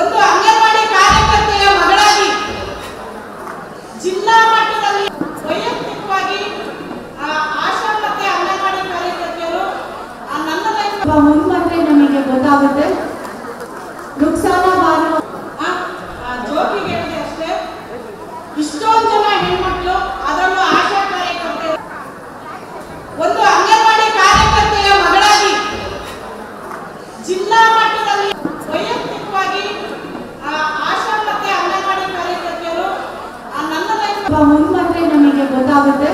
ಒಂದು ಅಂಗನವಾಡಿ ಕಾರ್ಯಕರ್ತೆಯ ಮಗಳಾಗಿ ಜಿಲ್ಲಾ ಮಟ್ಟದಲ್ಲಿ ವೈಯಕ್ತಿಕವಾಗಿ ಆ ಆಶಾ ಮತ್ತೆ ಅಂಗನವಾಡಿ ಕಾರ್ಯಕರ್ತೆಯರು ಆ ನನ್ನ ಲೈಫ್ ಮುಂದೆ ನಮಗೆ ಗೊತ್ತಾಗುತ್ತೆ. ನುಕ್ಸಾನ ಆ ಜೋಕಿಗೆ ಅಷ್ಟೇ. ಇಷ್ಟೊಂದು ಮತ್ತೆ ಅಂಗನವಾಡಿ ಕಾರ್ಯಕರ್ತೆಯರು ಆ ನನ್ನ ಲೈಫ್ ಅಥವಾ ಮುನ್ಬಂದ್ರೆ ನಮಗೆ ಗೊತ್ತಾಗುತ್ತೆ